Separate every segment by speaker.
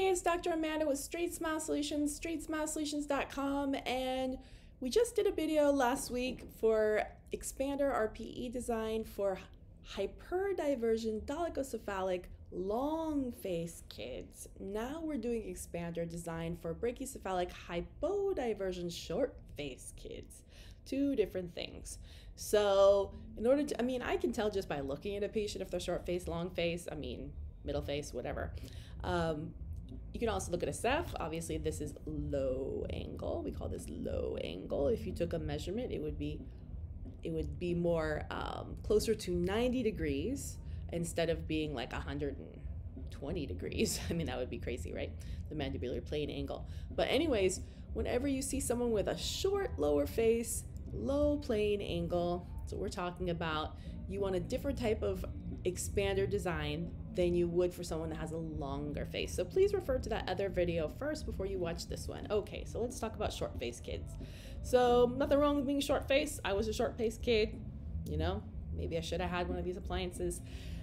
Speaker 1: Hey, it's Dr. Amanda with Straight Smile Solutions, straightsmilesolutions.com, and we just did a video last week for expander RPE design for hyperdivergent dolichocephalic long face kids. Now we're doing expander design for brachycephalic hypodivergent short face kids. Two different things. So, in order to, I mean, I can tell just by looking at a patient if they're short face, long face, I mean, middle face, whatever. Um, you can also look at a Ceph. Obviously, this is low angle. We call this low angle. If you took a measurement, it would be it would be more um, closer to 90 degrees instead of being like 120 degrees. I mean, that would be crazy, right? The mandibular plane angle. But anyways, whenever you see someone with a short lower face, low plane angle, so we're talking about, you want a different type of expander design than you would for someone that has a longer face. So please refer to that other video first before you watch this one. Okay, so let's talk about short face kids. So nothing wrong with being short face. I was a short face kid, you know, maybe I should have had one of these appliances.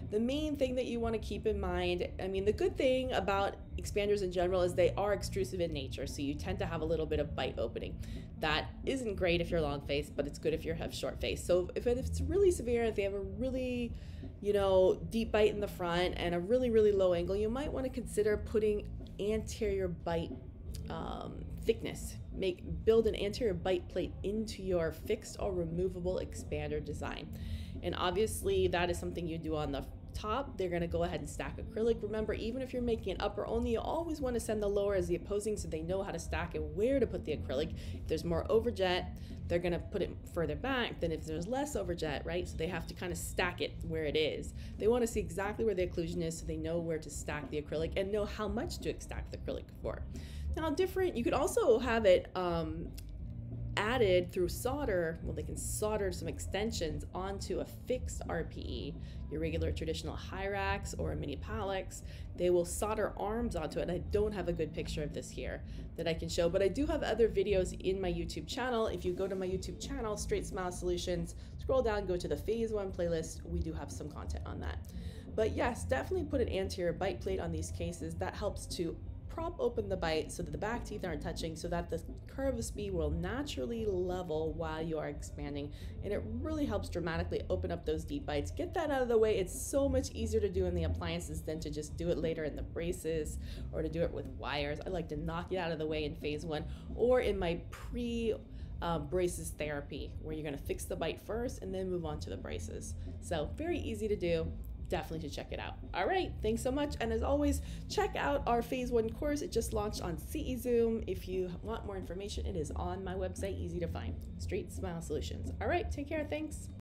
Speaker 1: The main thing that you want to keep in mind, I mean, the good thing about expanders in general is they are extrusive in nature, so you tend to have a little bit of bite opening. That isn't great if you're long face, but it's good if you have short face. So if it's really severe, if they have a really, you know, deep bite in the front and a really, really low angle, you might want to consider putting anterior bite um, thickness. Make build an anterior bite plate into your fixed or removable expander design. And obviously that is something you do on the top, they're gonna go ahead and stack acrylic. Remember, even if you're making an upper only, you always wanna send the lower as the opposing so they know how to stack and where to put the acrylic. If there's more overjet, they're gonna put it further back than if there's less overjet, right? So they have to kind of stack it where it is. They wanna see exactly where the occlusion is so they know where to stack the acrylic and know how much to stack the acrylic for. Now different, you could also have it um, added through solder, well, they can solder some extensions onto a fixed RPE, your regular traditional Hyrax or a mini Pallex. They will solder arms onto it. I don't have a good picture of this here that I can show, but I do have other videos in my YouTube channel. If you go to my YouTube channel, Straight Smile Solutions, scroll down, go to the phase one playlist. We do have some content on that. But yes, definitely put an anterior bite plate on these cases. That helps to prop open the bite so that the back teeth aren't touching so that the curve of Spee will naturally level while you are expanding. And it really helps dramatically open up those deep bites. Get that out of the way. It's so much easier to do in the appliances than to just do it later in the braces or to do it with wires. I like to knock it out of the way in phase one or in my pre um, braces therapy where you're going to fix the bite first and then move on to the braces. So very easy to do definitely should check it out. All right, thanks so much. And as always, check out our phase one course. It just launched on CE Zoom. If you want more information, it is on my website, easy to find. Straight Smile Solutions. All right, take care. Thanks.